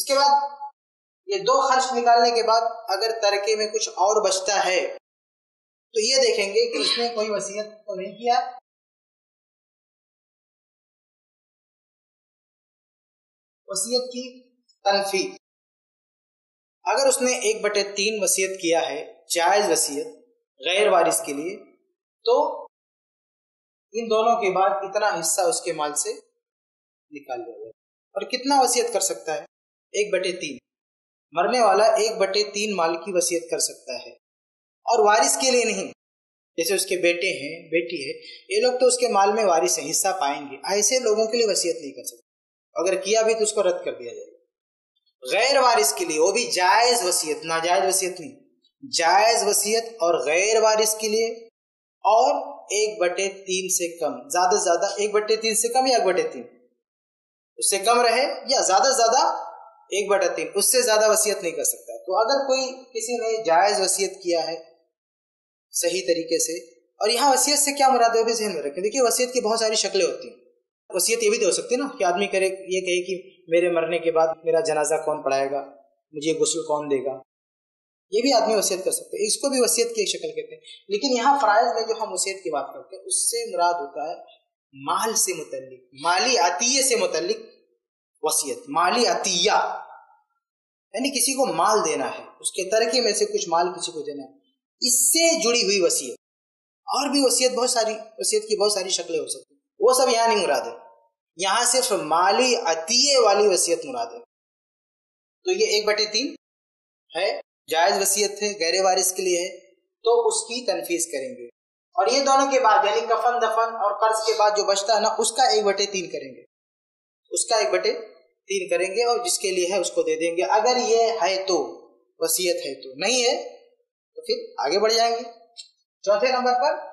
इसके बाद ये दो खर्च निकालने के बाद अगर तरके में कुछ और बचता है तो ये देखेंगे कि उसने कोई वसीयत तो नहीं किया। वसीयत की तनफी। अगर उसने एक बटे तीन वसीयत किया है, जायज़ वसीयत, गैर वारिस के लिए तो इन दोनों के बाद इतना हिस्सा उसके माल से निकाल लिया जाए और कितना वसीयत कर सकता है? एक बटे तीन। मरने वाला एक बटे तीन माल की वसीयत कर सकता है। और वारिस के लिए नहीं। जैसे उसके बेटे हैं, बेटी है, ये लोग तो उसके माल में वारिस है, हिस्सा पाएँगे। ऐसे लोगों के लिए वसीयत नहीं कर सकते। अगर किया भी तो उसको रद्द कर दिया जाएगा। गैर वारिस के लिए वो भी जायज़ वसीयत, नाजायज वसीयत नहीं। जायज़ वसीयत और गैर वारिस के लिए और एक बटे तीन से कम, ज़्यादा से ज़्यादा एक बटे तीन से कम या एक बटे तीन? उससे कम रहे या ज़्यादा से ज़्यादा एक बटा तीन, उससे ज़्यादा वसीयत नहीं कर सकता। तो अगर कोई किसी ने जायज़ वसीयत किया है, सही तरीके से, और यहाँ वसीयत से क्या मुराद है जहन में रखें। देखिए, वसीयत की बहुत सारी शक्लें होती हैं। वसीयत ये भी तो हो सकती है ना, कि आदमी करे, ये कहे कि मेरे मरने के बाद मेरा जनाजा कौन पढ़ाएगा, मुझे गुस्ल कौन देगा? ये भी आदमी वसीयत कर सकते हैं। इसको भी वसीयत की एक शक्ल कहते हैं। लेकिन यहाँ फ़राइज में जो हम वसीयत की बात करते हैं, उससे मुराद होता है माल से मुतलिक माली अतीय से मुतलिक वसीयत, माली अतिया। यानी किसी को माल देना है, उसके तरके में से कुछ माल किसी को देना है, इससे जुड़ी हुई वसीयत। और भी वसीयत बहुत सारी, वसीयत की बहुत सारी शक्लें हो सकती वो सब यहाँ नहीं मुराद है। यहाँ सिर्फ़ माली अतीय वाली वसीयत मुराद है। तो ये एक बटे तीन है, जायज़ वसीयत है गहरे वारिस के लिए है तो उसकी तनफीज करेंगे। और ये दोनों के बाद, यानी कफन दफन और कर्ज के बाद जो बचता है ना, उसका एक बटे तीन करेंगे। उसका एक बटे तीन करेंगे और जिसके लिए है उसको दे देंगे। अगर ये है तो वसीयत है तो। नहीं है तो फिर आगे बढ़ जाएँगे। चौथे नंबर पर